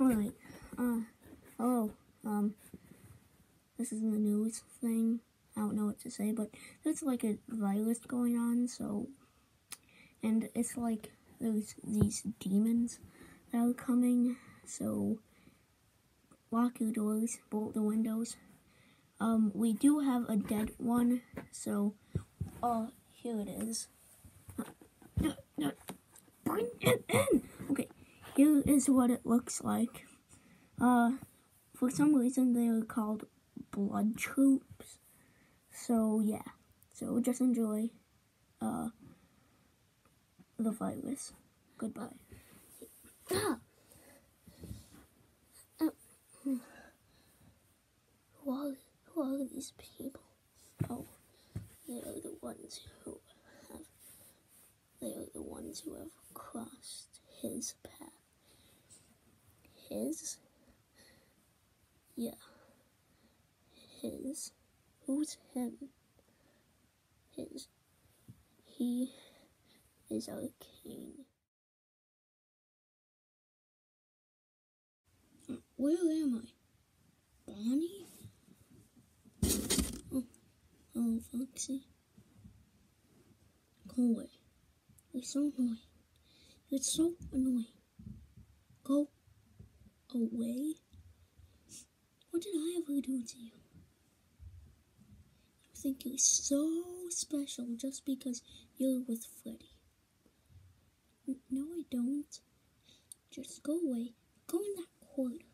Alright. Uh, hello. Um, this is the news thing. I don't know what to say, but there's like a virus going on, so. And it's like there's these demons that are coming, so. Lock your doors, bolt the windows. Um, we do have a dead one, so. Uh, here it is. Bring it in! Here is what it looks like. Uh, for some reason they are called blood troops. So yeah, so just enjoy uh the virus. Goodbye. Who are who are these people? Oh, they are the ones who have. They are the ones who have crossed his path. His? Yeah. His. Who's him? His. He is our king. Where am I? Bonnie? Oh, hello, Foxy. Go away. You're so annoying. You're so annoying. Go away. What did I ever do to you? You think you're so special just because you're with Freddy. No, I don't. Just go away. Go in that corner.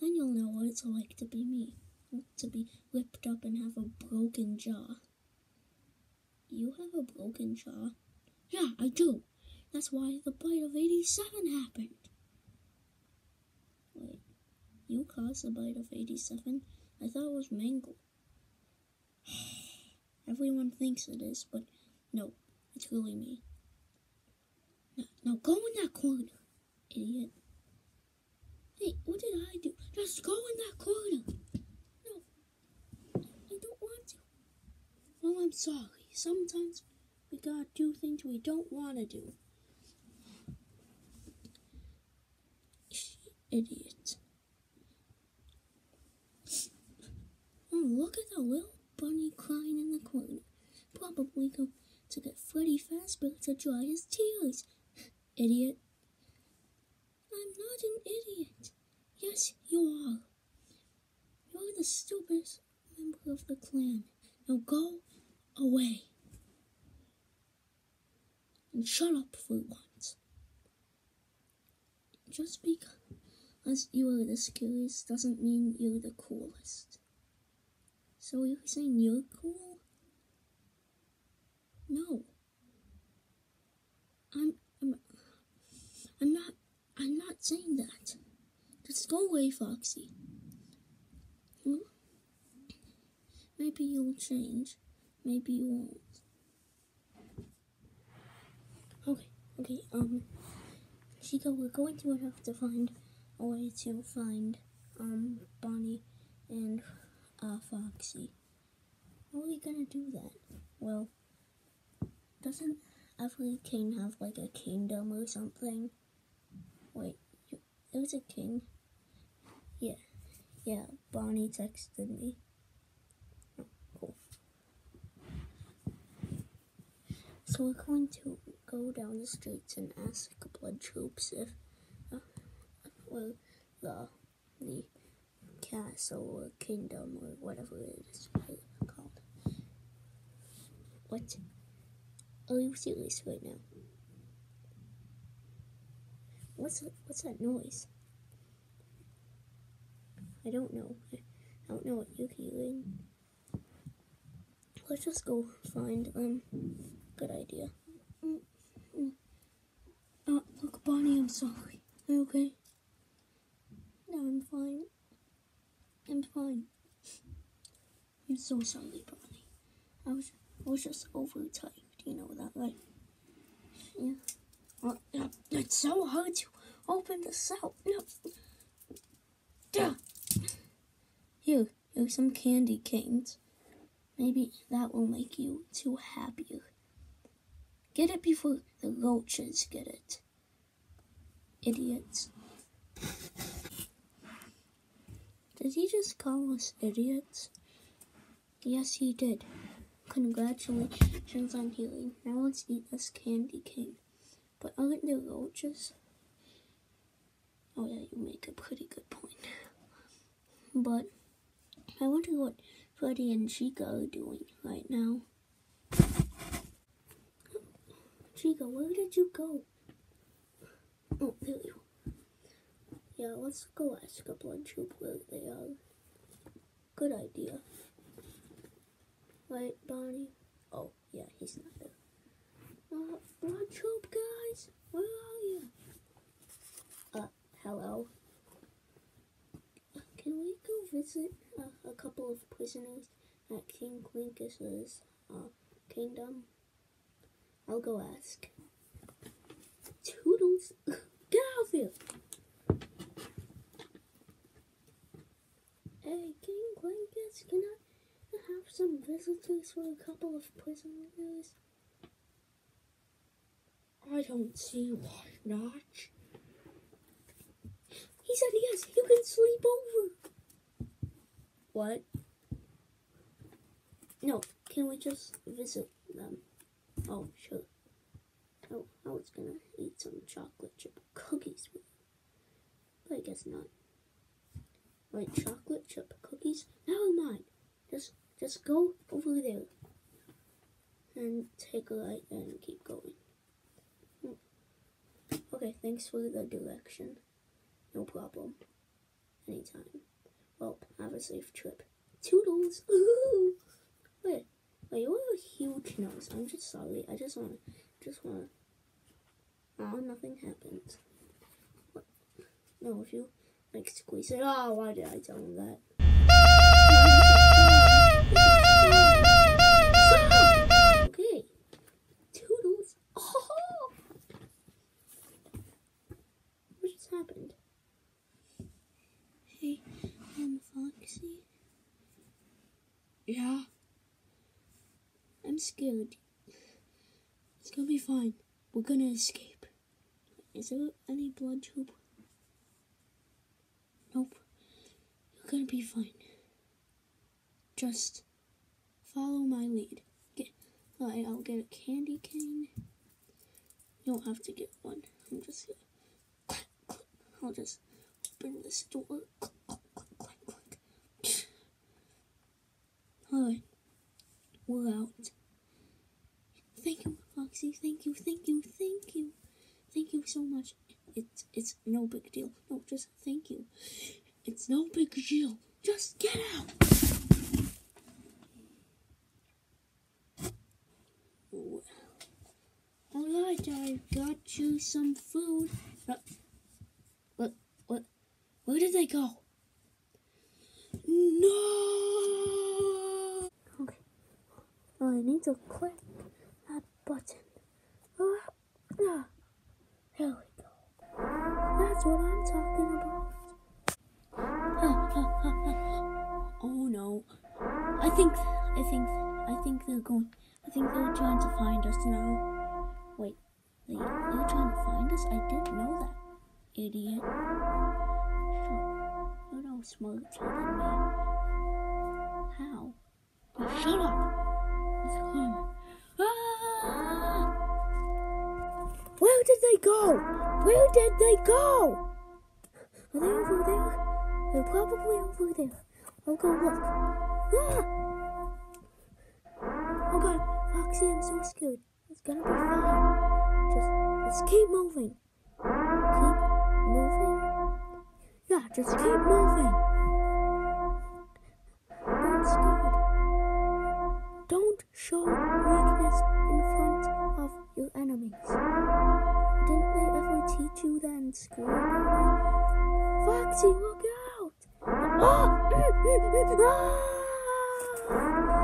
Then you'll know what it's like to be me. To be ripped up and have a broken jaw. You have a broken jaw? Yeah, I do. That's why the bite of 87 happened. You caused the bite of 87? I thought it was Mangle. Everyone thinks it is, but no, it's really me. Now, now go in that corner, idiot. Hey, what did I do? Just go in that corner. No, I don't want to. Well, I'm sorry. Sometimes we gotta do things we don't want to do. Idiot. Oh, look at the little bunny crying in the corner. Probably go to get Freddy Fazbear to dry his tears. Idiot. I'm not an idiot. Yes, you are. You're the stupidest member of the clan. Now go away. And shut up for once. Just because you are the scariest doesn't mean you're the coolest. So you're saying you're cool? No. I'm I'm I'm not I'm not saying that. Just go away, Foxy. Hmm? Maybe you'll change. Maybe you won't. Okay, okay, um Chica, we're going to have to find a way to find um Bonnie and uh Foxy. How are we gonna do that? Well, doesn't every king have like a kingdom or something? Wait, you, was a king. Yeah, yeah. Bonnie texted me. Oh, cool. So we're going to go down the streets and ask blood troops if, uh, well, the the castle or kingdom or whatever it is called. What? Are you serious right now? What's what's that noise? I don't know. I don't know what you're hearing. Let's just go find um. Good idea. Mm, mm. Uh, look, Bonnie, I'm sorry. Are you okay? No, I'm fine. I'm fine. I'm so sorry, Bonnie. I was, I was just overtired. You know that, right? Yeah. Well, it's so hard to open the cell. No. Duh. Here, here's some candy canes. Maybe that will make you two happier. Get it before the roaches get it. Idiots. Did he just call us idiots? Yes, he did. Congratulations on healing. Now let's eat this candy cane. But aren't there roaches? Oh yeah, you make a pretty good point. But I wonder what Freddy and Chica are doing right now. Chica, where did you go? Oh, there you. Yeah, let's go ask a blood troop where they are. Good idea. Right, Bonnie? Oh, yeah, he's not there. Uh, blood troop guys, where are you? Uh, hello? Can we go visit uh, a couple of prisoners at King Clinkus's uh, kingdom? I'll go ask. Toodles, get out of here! Hey, King Clinkus, can I have some visitors for a couple of prisoners? I don't see why not. He said yes, you can sleep over. What? No, can we just visit them? Oh, sure. Oh, I was gonna eat some chocolate chip cookies with But I guess not. Like chocolate cookies? Never mind. Just just go over there. And take a right and keep going. Hmm. Okay, thanks for the direction. No problem. Anytime. Well, have a safe trip. Toodles! Ooh! Wait, wait, you have a huge nose. I'm just sorry. I just wanna, just wanna. Oh, nothing happens. What? No, if you like squeeze it. Oh, why did I tell him that? Yeah. I'm scared. It's gonna be fine. We're gonna escape. Is there any blood tube? Nope. You're gonna be fine. Just follow my lead. Get, right, I'll get a candy cane. You don't have to get one. I'm just gonna. I'll just open this door. Alright. We're out. Thank you, Foxy. Thank you, thank you, thank you. Thank you so much. It's it's no big deal. No, just thank you. It's no big deal. Just get out. Alright, I got you some food. Uh, what? What? Where did they go? No! Okay. I need to click that button. Ah, ah. There we go. That's what I'm talking about. Oh no. I think, I think, I think they're going, I think they're trying to find us now. Wait, they, they're trying to find us? I didn't know that. Idiot. Sure. You're no smarter than me. How? Shut up! Did they go? Where did they go? Are they over there? They're probably over there. I'll go look. Ah! Oh god, Foxy, I'm so scared. It's gonna be fine. Just, just keep moving. Keep moving. Yeah, just keep moving. Foxy, look out! Ah! Ah!